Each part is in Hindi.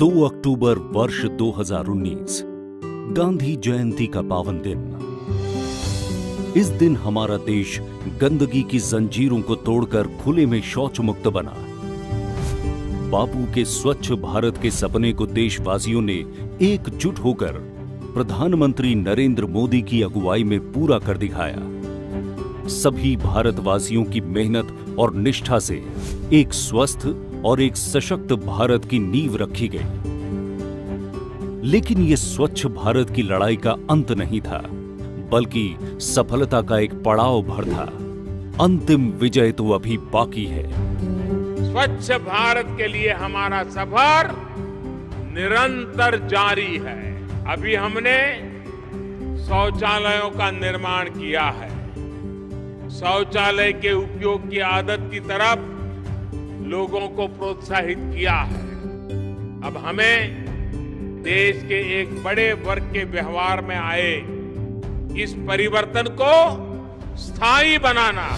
2 अक्टूबर वर्ष 2019 गांधी जयंती का पावन दिन। इस दिन हमारा देश गंदगी की जंजीरों को तोड़कर खुले में शौच मुक्त बना। बापू के स्वच्छ भारत के सपने को देशवासियों ने एकजुट होकर प्रधानमंत्री नरेंद्र मोदी की अगुवाई में पूरा कर दिखाया। सभी भारतवासियों की मेहनत और निष्ठा से एक स्वस्थ और एक सशक्त भारत की नींव रखी गई। लेकिन यह स्वच्छ भारत की लड़ाई का अंत नहीं था, बल्कि सफलता का एक पड़ाव भर था। अंतिम विजय तो अभी बाकी है। स्वच्छ भारत के लिए हमारा सफ़र निरंतर जारी है। अभी हमने शौचालयों का निर्माण किया है। शौचालय के उपयोग की आदत की तरफ़ लोगों को प्रोत्साहित किया है। अब हमें देश के एक बड़े वर्ग के व्यवहार में आए, इस परिवर्तन को स्थायी बनाना।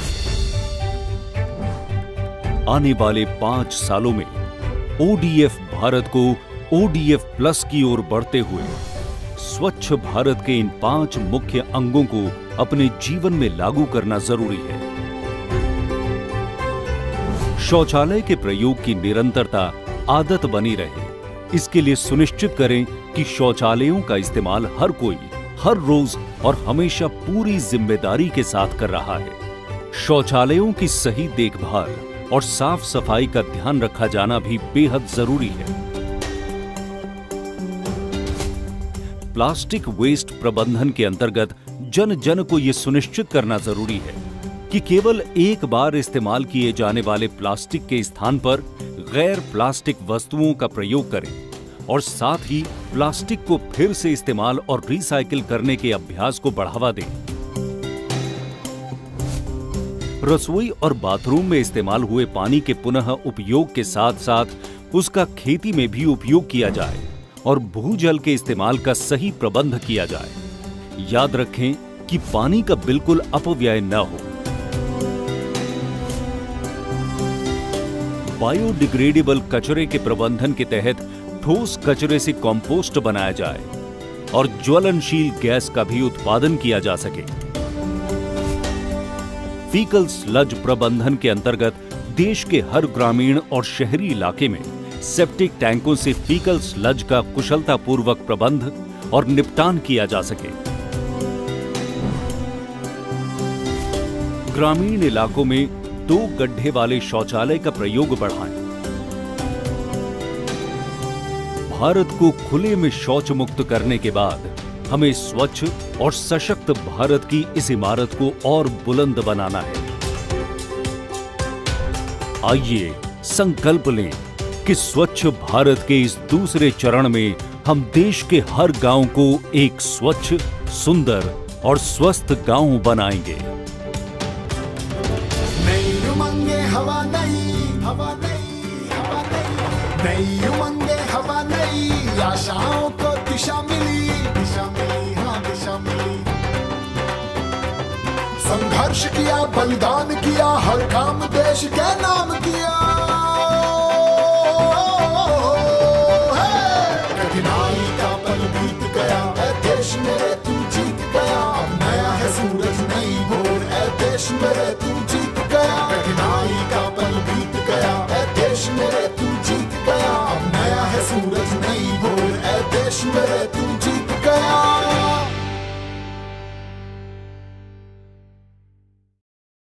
आने वाले पाँच सालों में ओडीएफ भारत को ओडीएफ प्लस की ओर बढ़ते हुए स्वच्छ भारत के इन पाँच मुख्य अंगों को अपने जीवन में लागू करना ज़रूरी है। शौचालय के प्रयोग की निरंतरता आदत बनी रहे। इसके लिए सुनिश्चित करें कि शौचालयों का इस्तेमाल हर कोई, हर रोज और हमेशा पूरी ज़िम्मेदारी के साथ कर रहा है। शौचालयों की सही देखभाल और साफ़ सफ़ाई का ध्यान रखा जाना भी बेहद ज़रूरी है। प्लास्टिक वेस्ट प्रबंधन के अंतर्गत जन जन को यह सुनिश्चित करना ज़रूरी है कि केवल एक बार इस्तेमाल किए जाने वाले प्लास्टिक के स्थान पर गैर प्लास्टिक वस्तुओं का प्रयोग करें और साथ ही प्लास्टिक को फिर से इस्तेमाल और रिसाइकिल करने के अभ्यास को बढ़ावा दें। रसोई और बाथरूम में इस्तेमाल हुए पानी के पुनः उपयोग के साथ साथ उसका खेती में भी उपयोग किया जाए और भूजल के इस्तेमाल का सही प्रबंध किया जाए। याद रखें कि पानी का बिल्कुल अपव्यय न हो। बायोडिग्रेडेबल कचरे के प्रबंधन के तहत ठोस कचरे से कंपोस्ट बनाया जाए और ज्वलनशील गैस का भी उत्पादन किया जा सके। फीकल स्लज प्रबंधन के अंतर्गत देश के हर ग्रामीण और शहरी इलाके में सेप्टिक टैंकों से फीकल स्लज का कुशलतापूर्वक प्रबंध और निपटान किया जा सके। ग्रामीण इलाकों में दो गड्ढे वाले शौचालय का प्रयोग बढ़ाएँ। भारत को खुले में शौच मुक्त करने के बाद हमें स्वच्छ और सशक्त भारत की इस इमारत को और बुलंद बनाना है। आइए संकल्प लें कि स्वच्छ भारत के इस दूसरे चरण में हम देश के हर गाँव को एक स्वच्छ, सुंदर और स्वस्थ गाँव बनाएँगे। हवा नई हवा नई हवा नई नई उमंगे हवा नई आशाओं को दिशा मिली दिशा मिली हाँ दिशा मिली। संघर्ष किया, बलिदान किया, हर काम देश के नाम किया। कठिनाई बीत गया देश मेरे तू जीत गया। नया है सूरज, नई भोर है देश मेरे तू जीत जीत गया अब